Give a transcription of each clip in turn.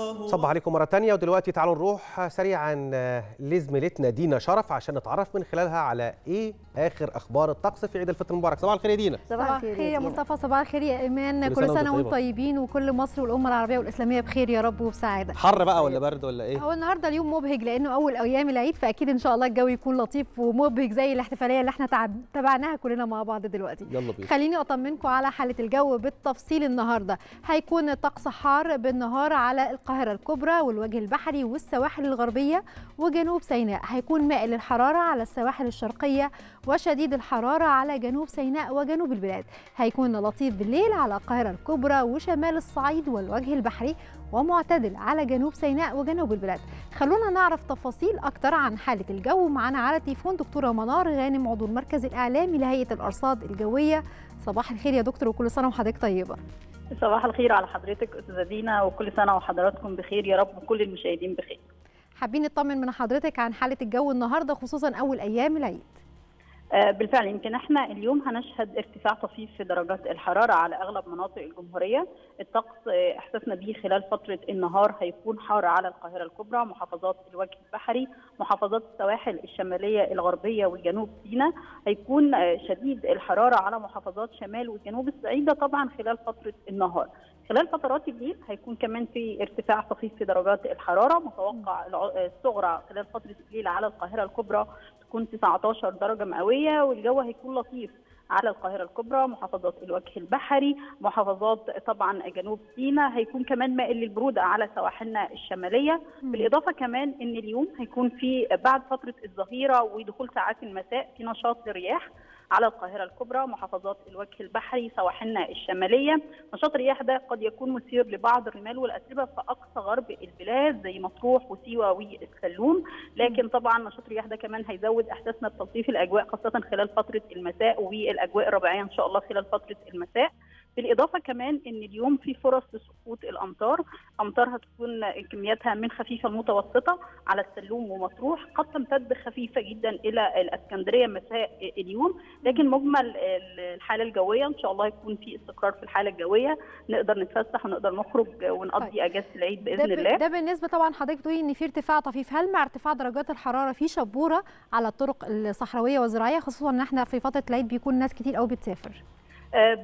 صبح عليكم مرة تانية ودلوقتي تعالوا نروح سريعا لزميلتنا دينا شرف عشان نتعرف من خلالها على إيه آخر أخبار الطقس في عيد الفطر المبارك. صباح الخير يا دينا. صباح الخير يا مصطفى صباح الخير يا إيمان. كل سنة وأنتم طيبين وكل مصر والأمة العربية والإسلامية بخير يا رب وبسعادة. حر بقى ولا برد ولا إيه؟ هو النهارده اليوم مبهج لأنه أول أيام العيد فأكيد إن شاء الله الجو يكون لطيف ومبهج زي الاحتفالية اللي إحنا تابعناها كلنا مع بعض دلوقتي. يلا بينا. خليني أطمنكم على حالة الجو بالتفصيل النهارده. هيكون طقس حار بالنهار على القاهرة الكبرى والوجه البحري والسواحل الغربية وجنوب سيناء. هيكون مائل الحرارة على السواحل الشرقية وشديد الحرارة على جنوب سيناء وجنوب البلاد. هيكون لطيف بالليل على القاهرة الكبرى وشمال الصعيد والوجه البحري ومعتدل على جنوب سيناء وجنوب البلاد. خلونا نعرف تفاصيل أكتر عن حالة الجو معانا على التليفون دكتورة منار غانم عضو المركز الإعلامي لهيئة الأرصاد الجوية. صباح الخير يا دكتور وكل سنة وحضرتك طيبة. صباح الخير على حضرتك أستاذة دينا وكل سنة وحضراتكم بخير. يا رب وكل المشاهدين بخير. حابين نطمن من حضرتك عن حالة الجو النهارده خصوصا أول أيام العيد. بالفعل يمكن إحنا اليوم هنشهد ارتفاع طفيف في درجات الحرارة على أغلب مناطق الجمهورية. الطقس آه، احسسنا به خلال فترة النهار هيكون حار على القاهرة الكبرى محافظات الوجه البحري محافظات السواحل الشمالية الغربية وجنوب سيناء. هيكون آه، شديد الحرارة على محافظات شمال وجنوب الصعيد ده طبعا خلال فترة النهار. خلال فترات الليل هيكون كمان في ارتفاع طفيف في درجات الحرارة متوقع الصغرى خلال فترة الليل على القاهرة الكبرى. تكون 19 درجة مئوية والجو هيكون لطيف على القاهرة الكبرى محافظات الوجه البحري محافظات طبعا جنوب سيناء هيكون كمان مائل للبرودة على سواحلنا الشمالية. بالإضافة كمان إن اليوم هيكون في بعد فترة الظهيرة ودخول ساعات المساء في نشاط للرياح. على القاهرة الكبرى محافظات الوجه البحري سواحلنا الشمالية. نشاط الرياح ده قد يكون مثير لبعض الرمال والأتربة في أقصى غرب البلاد زي مطروح وسيوة والسلوم. لكن طبعا نشاط الرياح ده كمان هيزود إحساسنا بتلطيف الأجواء خاصة خلال فترة المساء والأجواء الربيعية إن شاء الله خلال فترة المساء. بالإضافة كمان إن اليوم في فرص لسقوط الأمطار. أمطار هتكون كمياتها من خفيفة لمتوسطة على السلوم ومطروح. قد تمتد خفيفة جدا إلى الإسكندرية مساء اليوم. لكن مجمل الحالة الجوية إن شاء الله يكون في استقرار في الحالة الجوية. نقدر نتفسح ونقدر نخرج ونقضي طيب. أجازة العيد ده, بإذن ب- الله. ده بالنسبة طبعا حضرتك بتقولي إن في ارتفاع طفيف. هل مع ارتفاع درجات الحرارة في شبورة على الطرق الصحراوية والزراعية؟ خصوصا إن إحنا في فترة العيد بيكون ناس كتير قوي بتسافر.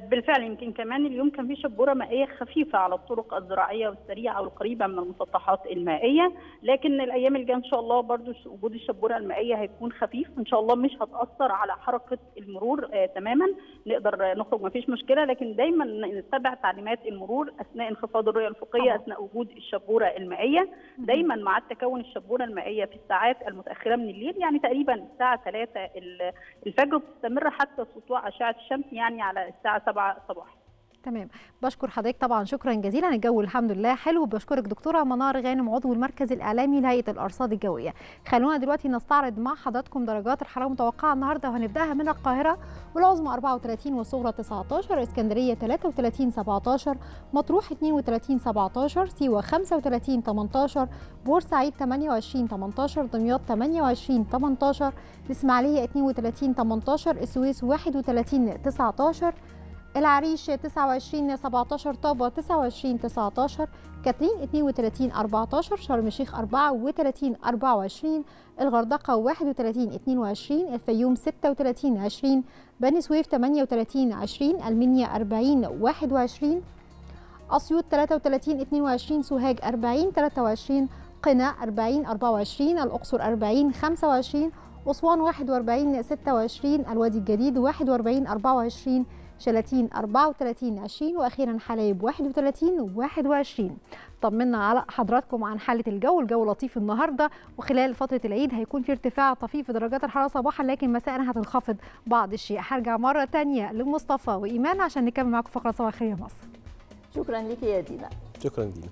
بالفعل يمكن كمان اليوم كان في شبوره مائية خفيفة على الطرق الزراعية والسريعة والقريبه من المسطحات المائية. لكن الأيام الجايه إن شاء الله برضو وجود الشبوره المائية هيكون خفيف. إن شاء الله مش هتأثر على حركة المرور آه تماما. نقدر آه، نخرج ما فيش مشكلة. لكن دايما نتبع تعليمات المرور أثناء انخفاض الرؤية الافقيه. أثناء وجود الشبوره المائية. دايما مع تكون الشبوره المائية في الساعات المتأخرة من الليل يعني تقريبا الساعة 3 ال- الفجر بتستمر حتى سطوع أشعة الشمس يعني على الساعة 7 صباحا تمام. بشكر حضرتك طبعا شكرا جزيلا. الجو الحمد لله حلو. بشكرك دكتورة منار غانم عضو المركز الإعلامي لهيئة الأرصاد الجوية. خلونا دلوقتي نستعرض مع حضراتكم درجات الحرارة المتوقعة النهارده وهنبدأها من القاهرة. والعظمى 34 والصغرى 19 اسكندريه 33 17 مطروح 32 17 سيوة 35 18 بورسعيد 28 18 دمياط 28 18 الاسماعيليه 32 18 السويس 31 19 العريش 29 17 طابة 29 19 كاترين 32 14 شرم الشيخ 34 24 الغردقة 31 22 الفيوم 36 20 بني سويف 38 20 المنيا 40 21 أسيوط 33 22 سوهاج 40 23 قنا 40 24 الأقصر 40 25 أسوان 41 26 الوادي الجديد 41 24 شلاتين 34 20 وأخيرا حلايب 31 21 طمنا على حضراتكم عن حالة الجو الجو لطيف النهارده وخلال فترة العيد هيكون في ارتفاع طفيف في درجات الحرارة صباحا لكن مساء هتنخفض بعض الشيء. هرجع مرة تانية لمصطفى وإيمان عشان نكمل معاكم فقرة صباح الخير يا مصر. شكرا لك يا دينا. شكرا دينا.